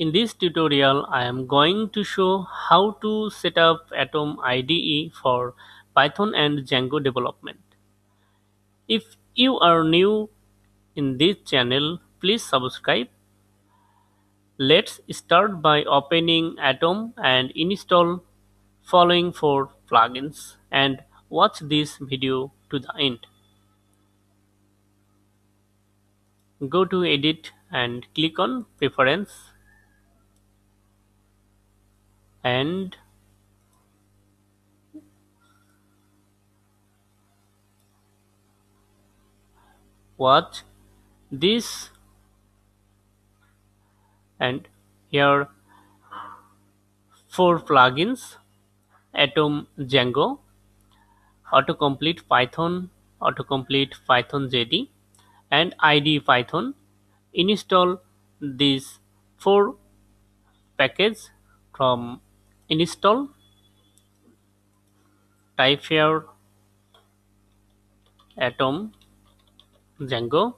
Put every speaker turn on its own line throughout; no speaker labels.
In this tutorial, I am going to show how to set up Atom IDE for Python and Django development. If you are new in this channel, please subscribe. Let's start by opening Atom and install following four plugins and watch this video to the end. Go to edit and click on preference and? Watch this? And here four plugins. Atom django autocomplete python autocomplete python jedi and id python. Install these four packages from install type here atom django.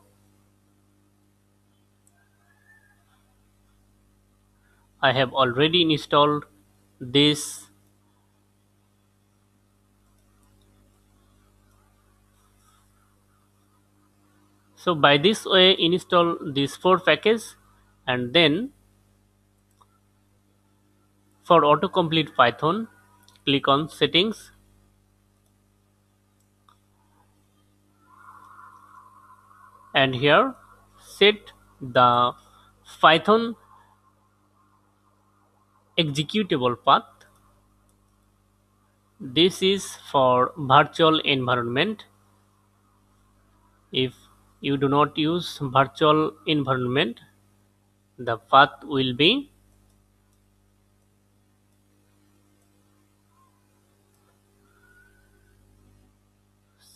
I have already installed this so by this way install these four packages and then for autocomplete python click on settings. And here set the python executable path. This is for virtual environment. If you do not use virtual environment the path will be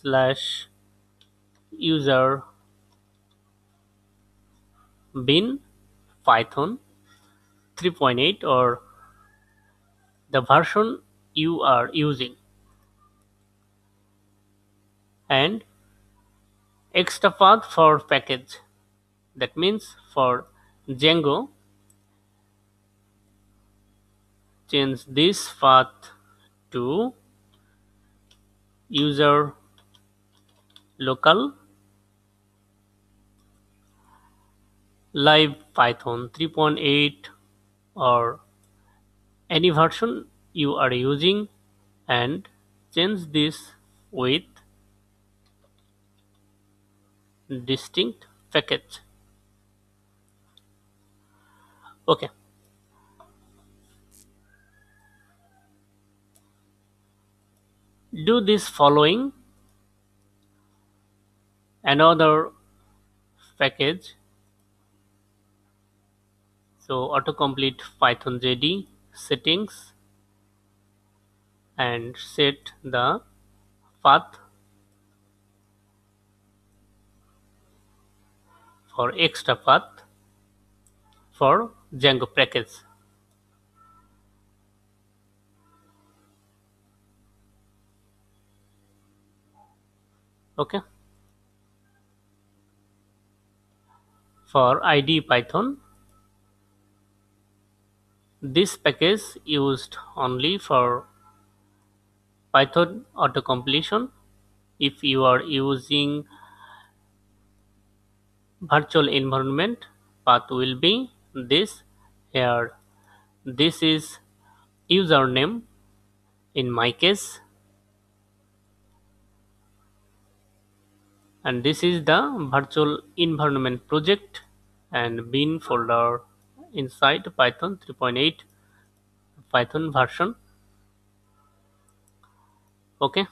slash user bin python 3.8 or the version you are using. And extra path for package. That means for Django. Change this path to user local live python 3.8 or any version you are using and change this with distinct package. Okay. Do this following another package so autocomplete python jedi settings and set the path for extra path for Django package. Okay. For ID Python, this package used only for Python autocompletion. If you are using virtual environment, path will be this here. This is username in my case and this is the virtual environment project and bin folder inside python 3.8 python version. Okay.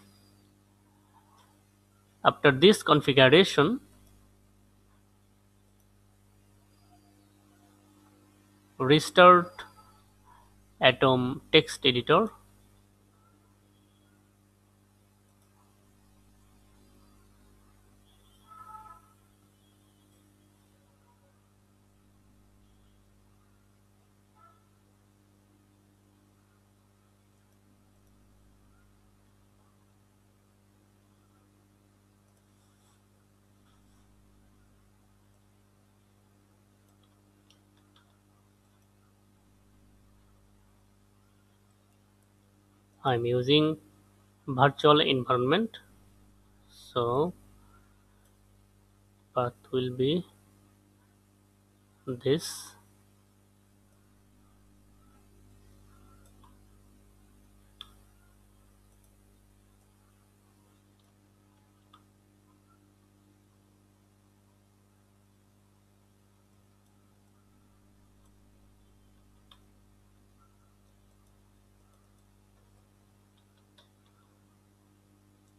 After this configuration restart atom text editor I'm using virtual environment. So path will be this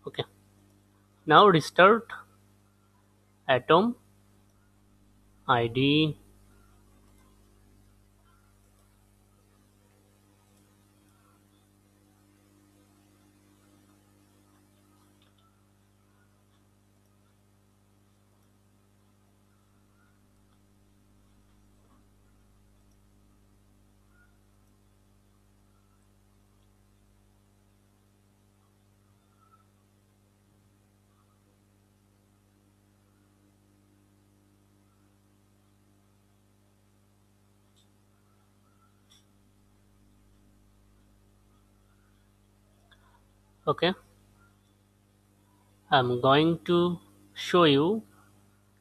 okay now restart atom id okay. I'm going to show you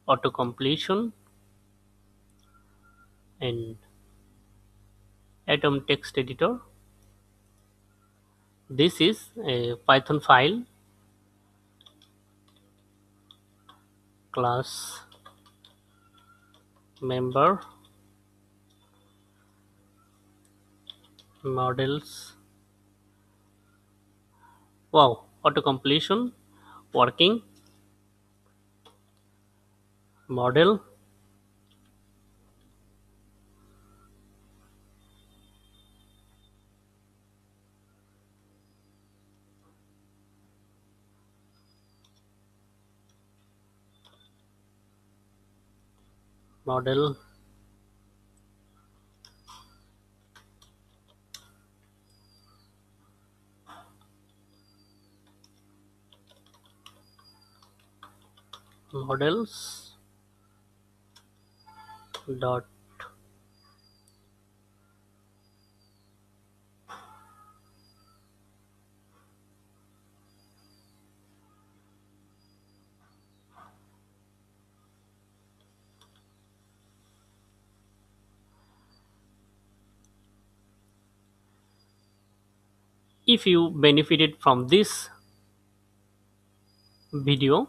auto completion in atom text editor. This is a python file. Class member models wow auto completion working model. Model models dot if you benefited from this video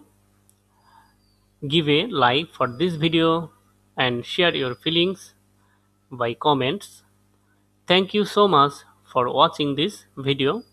give a like for this video and share your feelings by comments. Thank you so much for watching this video